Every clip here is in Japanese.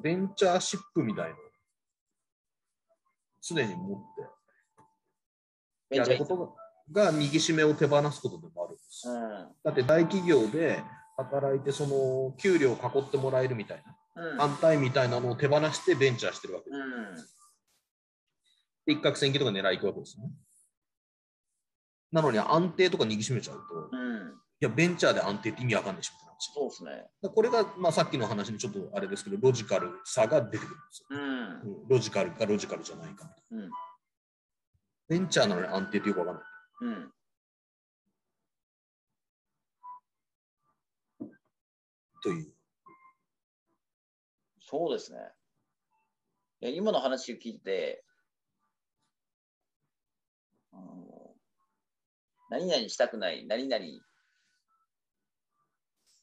ベンチャーシップみたいな常に持ってやることがが右締めを手放すことでもあるんです。うん。だって大企業で働いてその給料を囲ってもらえるみたいなうん。安泰みたいなのを手放してベンチャーしてるわけです。うん。で一攫千金とか狙い行くわけですね。なのに安定とか握りしめちゃうと、いうん。や、ベンチャーで安定って意味わかんないしみたいな話そうですね。だこれが、まあ、さっきの話にちょっとあれですけど、ロジカルさが出てくるんですよ。うん。うんロジカルかロジカルじゃないか。うん。ベンチャーなのに安定ってよくわかんない。うん。という。そうですね。いや今の話を聞いて、あの何々したくない、何々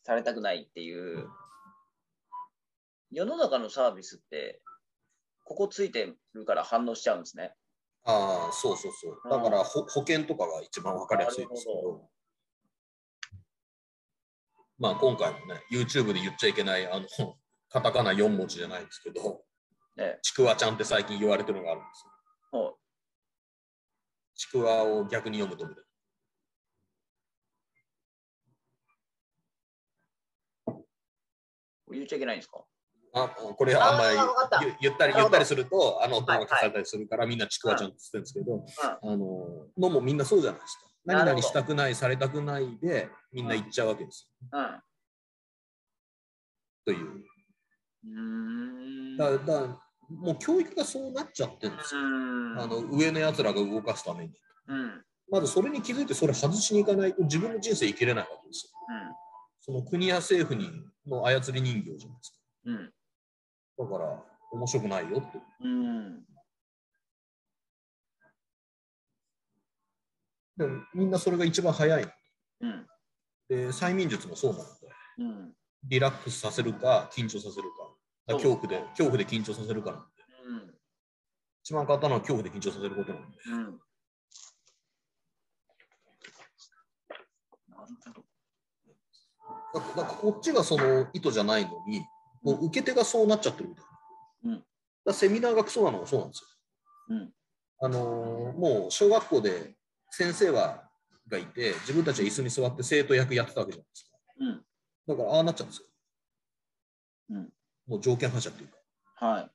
されたくないっていう、世の中のサービスって、ここついてるから反応しちゃうんですね。ああ、そうそうそう。だからほ保険とかが一番わかりやすいですけど。まあ今回もね、YouTube で言っちゃいけない、あの、カタカナ4文字じゃないんですけど、ね。ちくわちゃんって最近言われてるのがあるんですよ。はいちくわを逆に読むとみたい言っちゃいけないんですか？な。あこれあんまり言言ったり言ったりすると、あの音がはい消されたりするから、みんなちくわちゃんって言ってるんですけど、うあの、のもみんなそうじゃないですか。何々したくない、されたくないで、みんな言っちゃうわけですよ。うん。という。うーん。だだもう教育がそうなっちゃってるんですよ。うんあの上のやつらが動かすために。うん。まずそれに気づいてそれ外しに行かないと自分の人生生きれないわけですよ。その国や政府にの操り人形じゃないですか。うん。だから面白くないよって。うん。でもみんなそれが一番早い。うん。で、催眠術もそうなので、うん。リラックスさせるか、緊張させるか。だから恐怖で、恐怖で緊張させるかなんで。うん。一番簡単なのは恐怖で緊張させることなんで。うん。なるほど。だだからこっちがその意図じゃないのに、もう受け手がそうなっちゃってるみたいな。うんだセミナーがクソなのもそうなんですよ。うん。あのーもう小学校で先生はがいて、自分たちは椅子に座って生徒役やってたわけじゃないですか。うん。だからああなっちゃうんですよ。うん。もう条件反射っていうか。はい。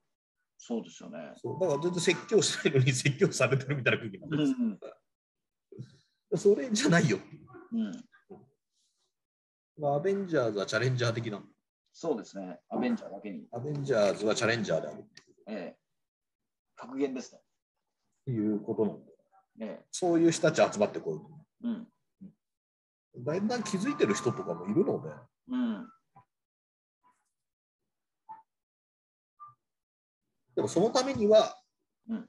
そうですよね。そうだから全然説教しないのに説教されてるみたいな空気になんですよそれじゃないよっていう。うん。まあアベンジャーズはチャレンジャー的なの。そうですね。アベンジャーだけに。アベンジャーズはチャレンジャーであるっええ。格言ですね。ていうことなんで、えそういう人たち集まってこい。え。うん。だんだん気づいてる人とかもいるので、うん。でもそのためには、うん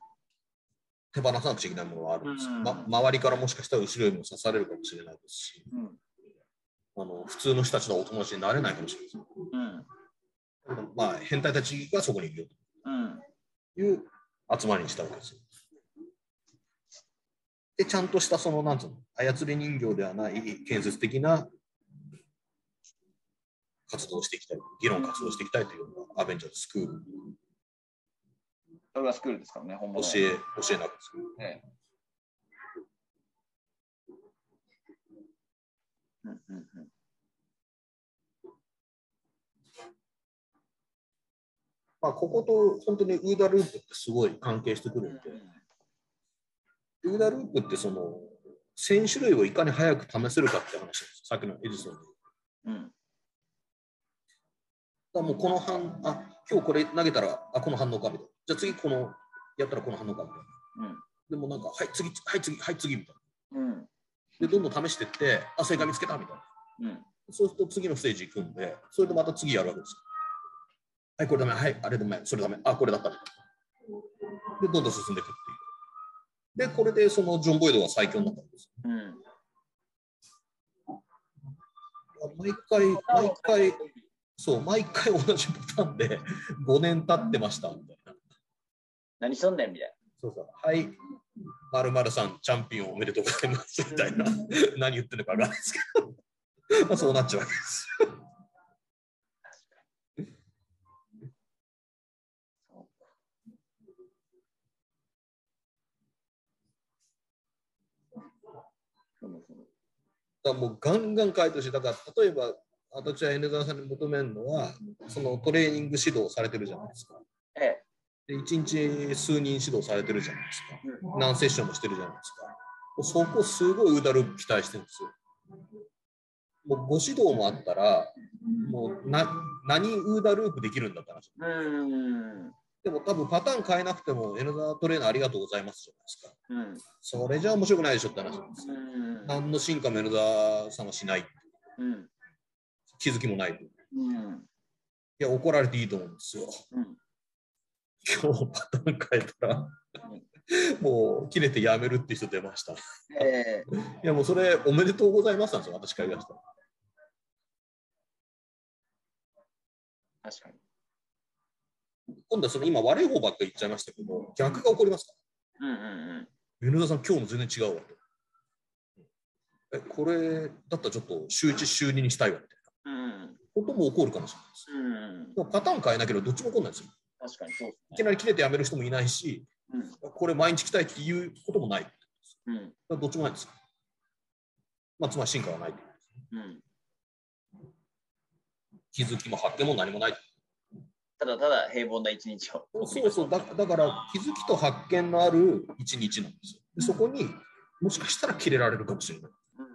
手放さなくちゃいけないものがあるんですよ、うんま周りからもしかしたら後ろにも刺されるかもしれないですし、うん。あの普通の人たちのお友達になれないかもしれないです。うん。まあ、変態たちがそこにいるようん。という集まりにしたわけですよ。で、ちゃんとしたその、なんつうの、操り人形ではない建設的な活動をしていきたい、議論活動をしていきたいというのがアベンジャーズスクールそれがスクールですからね、本物教え、教えなわけですよ。ええ。うんうんうん。まあ、ここと本当にウーダループってすごい関係してくるんで、ウーダループってその1000種類をいかに早く試せるかって話ですよ。さっきのエジソンで。うん。らもうこの反、あ、今日これ投げたら、あ、この反応かみたいな。じゃあ次この、やったらこの反応かみたいな。うん。でもなんか、はい、次、はい、次、はい、次みたいうん。な。で、どんどん試していって、あ、正解見つけたみたいな。うん。そうすると次のステージ行くんで、それでまた次やるわけですよ。はい、これダメ、はい、あれダメ、それダメ、あ、これだった。で、どんどん進んでいくっていう。で、これでそのジョン・ボイドが最強になったんです。うん。毎回、毎回、そう、毎回同じパターンで5年経ってましたみたいな。何しとんねんみたいそうそう、はい、まるまるさん、チャンピオンおめでとうございますみたいな、何言ってるのかわかんないですけど、まあそうなっちゃうわけです。だもうガンガン変えてほしい。だから例えば、私は N 沢さんに求めるのは、そのトレーニング指導されてるじゃないですか。ええ。で、1日数人指導されてるじゃないですか。うん何セッションもしてるじゃないですか。そこすごいウーダループ期待してるんですよ。もうご指導もあったら、もうな何ウーダループできるんだって話。うーん。でも多分パターン変えなくても N ザトレーナーありがとうございますじゃないですか。うん。それじゃ面白くないでしょって話なんですよ。うん。何の進化も N ザさんはしない。うん。気づきもない。いうん。や、怒られていいと思うんですよ。うん。今日パターン変えたら、もう切れてやめるって人出ました。いええ。や、もうそれおめでとうございますなんですよ、私から言わせたら。確かに。今度はその今悪い方ばっかり言っちゃいましたけど、逆が起こりますか？うんうんうん。ら。米田さん、今日の全然違うわと。え、これだったらちょっと週1、週2にしたいわみたいうん。なことも起こるかもしれないです。うん。パターン変えなければどっちも起こんないですよ。確かにそうですいきなり切れてやめる人もいないし、ね。これ毎日来たいっていうこともない。うん。うん。らどっちもないんですよ。まあ、つまり進化はない。うん。気づきも発見も何もない。ただただ平凡な一日を。そうそうだ、だから気づきと発見のある一日なんですよ。でそこにもしかしたら切れられるかもしれない。うん。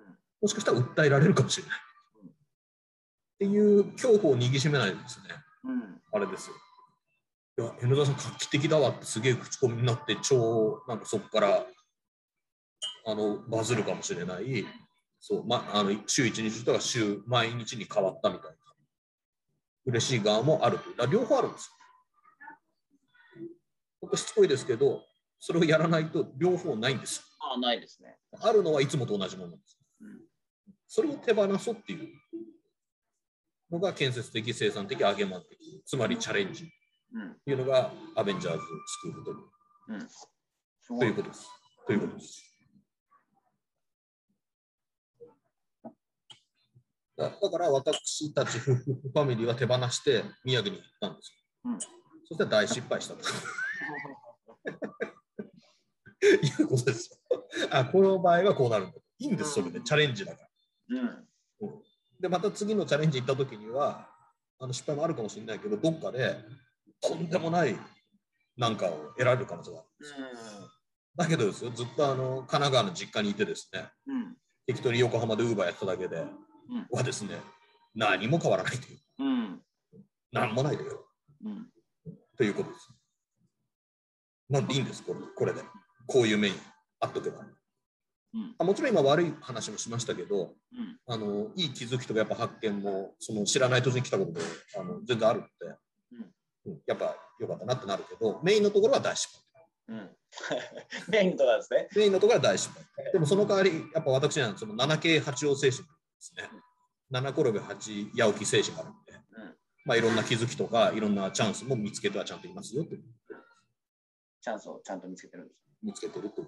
もしかしたら訴えられるかもしれない。っていう恐怖を握りしめないですね。うん。あれですよ。いや、N 田さん画期的だわってすげえ口コミになって、超、なんかそこから、あの、バズるかもしれない。そう、ま、あの、週1日とか週、毎日に変わったみたいな。嬉しい側もあるという。だ両方あるんですよ。本当しつこいですけど、それをやらないと両方ないんですよ。ああ、ないですね。あるのはいつもと同じものなんです。うん。それを手放そうっていうのが建設的、生産的、上げま的、つまりチャレンジうん。というのがアベンジャーズスクールといううん。すということです。ということです。だだから私たち夫婦ファミリーは手放して宮城に行ったんですよ。うんそしたら大失敗したと いうことですよ。あ、この場合はこうなるんだ。いいんです、それで。チャレンジだから。うん。で、また次のチャレンジ行った時には、あの失敗もあるかもしれないけど、どっかでとんでもないなんかを得られる可能性がある。だけどですよ、ずっとあの神奈川の実家にいてですね、うん。適当に横浜でウーバーやっただけで、んはですね、何も変わらないという、うん。何もないといううん。ということです。なんでいいんです、これこれで。こういうメインあっとけば。うん。あもちろん今悪い話もしましたけど、うん。あのいい気づきとかやっぱ発見もその知らない土地に来たこともあの全然あるので、うんやっぱ良かったなってなるけど、メインのところは大失敗。うん。メインとかですね。メインのところは大失敗。でもその代わり、やっぱ私にはその7系八王精神ですね。7転び8八起き精神があるので、うん。まあいろんな気づきとか、いろんなチャンスも見つけてはちゃんといますよってチャンスをちゃんと見つけてるんです。見つけてると。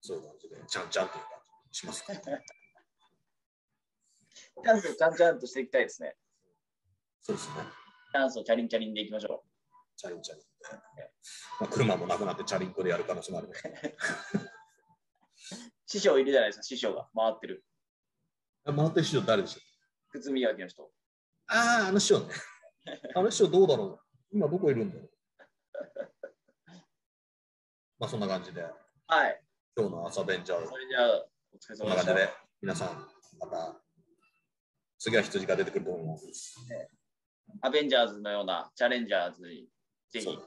そういう感じで、ちゃんちゃんという感じします。チャンスをちゃんちゃんとしていきたいですね。そうですね。チャンスをチャリンチャリンでいきましょうチャリンチャリン。まあ、車もなくなってチャリンコでやる可能性もあるので。う。師匠いるじゃないですか、師匠が回ってる。あ回ってる師匠誰でしょう靴磨きの人。ああ、あの師匠ね。あの師匠どうだろう？今どこいるんだろう？まあそんな感じで、はい。今日の朝ベンチャーそれじゃあ、お疲れ様でした。な感じで、皆さん、また、次は羊が出てくると思います。アベンジャーズのようなチャレンジャーズにぜひ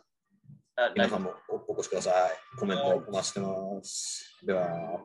皆さんもおお越しください。コメントお待ちしてます。では、